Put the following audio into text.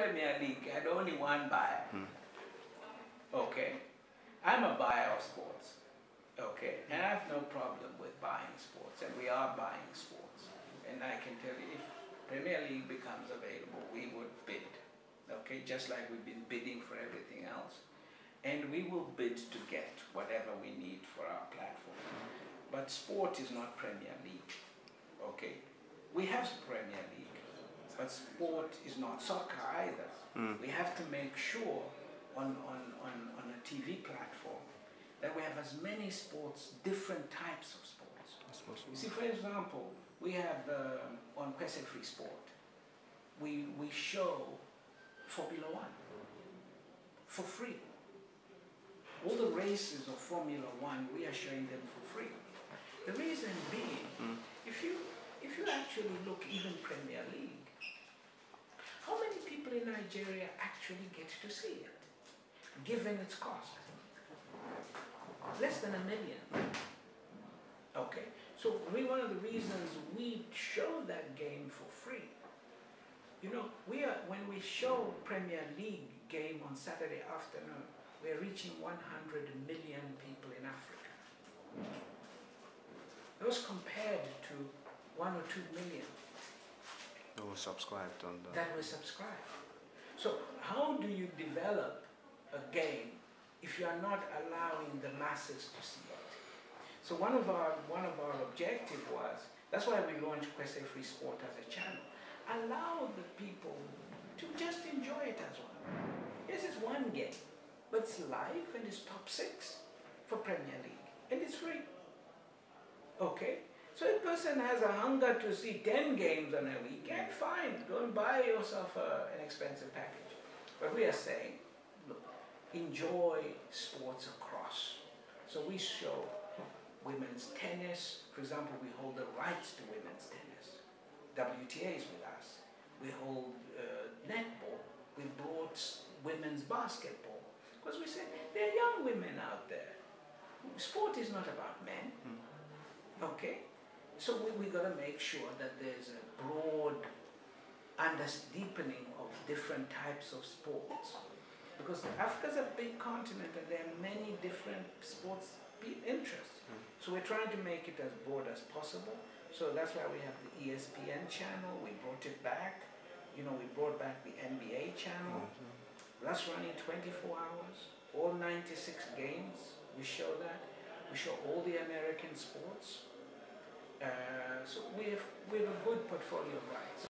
Premier League had only one buyer. Hmm. Okay, I'm a buyer of sports. Okay, and I have no problem with buying sports, and we are buying sports. And I can tell you, if Premier League becomes available, we would bid. Okay, just like we've been bidding for everything else. And we will bid to get whatever we need for our platform. Hmm. But sport is not Premier League. Okay, we have Premier League, but sport is not soccer either. We have to make sure on, on, on, on a TV platform that we have as many sports, different types of sports. You see, for example, we have um, on Kwese Free Sport, we, we show Formula One for free. All the races of Formula One, we are showing them for free. The reason being, if you if you actually look even Premier League, people in Nigeria actually get to see it, given its cost? Less than a million. Okay, so we one of the reasons we show that game for free. You know, we are when we show Premier League game on Saturday afternoon, we're reaching 100 million people in Africa. Those compared to one or two million Who subscribed on the. that were subscribed. So how do you develop a game if you are not allowing the masses to see it? So one of our one of our objective was that's why we launched Kwese Free Sport as a channel. Allow the people to just enjoy it as well. Yes, it's one game, but it's live and it's top six for Premier League and it's free. Okay? So if a person has a hunger to see 10 games on a weekend, fine, go and buy yourself a, an expensive package. But we are saying, look, enjoy sports across. So we show women's tennis. For example, we hold the rights to women's tennis. WTA is with us. We hold uh, netball. We brought women's basketball. Because we said, there are young women out there. Sport is not about men. Okay? So we, we got to make sure that there's a broad under deepening of different types of sports. Because Africa's a big continent and there are many different sports interests. Mm-hmm. So we're trying to make it as broad as possible. So that's why we have the ESPN channel. We brought it back. You know, we brought back the NBA channel. Mm-hmm. That's running 24 hours, all 96 games. We show that. We show all the American sports. Uh, so we have, we have a good portfolio of rights.